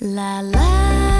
La la.